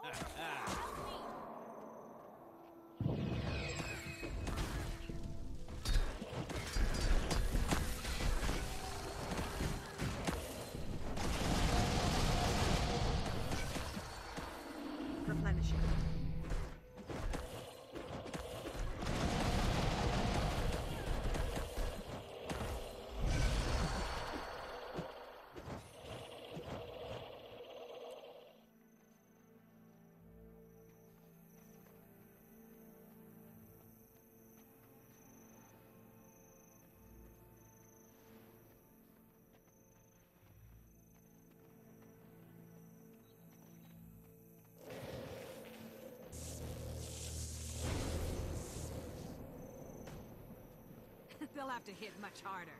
ah, ah. I'll have to hit much harder.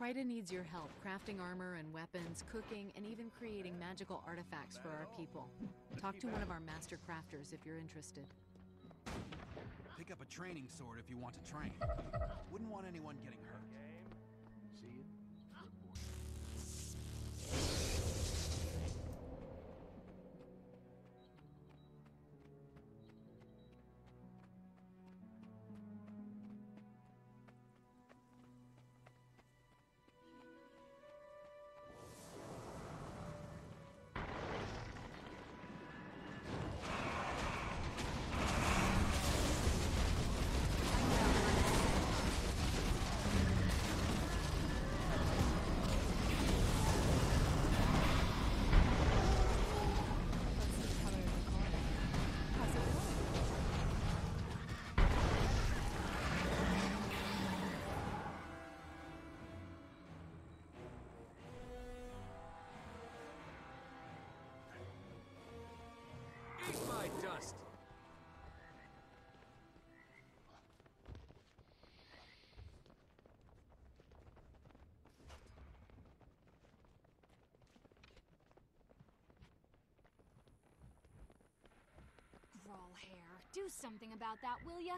Kryta needs your help crafting armor and weapons, cooking, and even creating magical artifacts for our people. Talk to one of our master crafters if you're interested. Pick up a training sword if you want to train. Wouldn't want anyone getting hurt. Hair. Do something about that, will ya?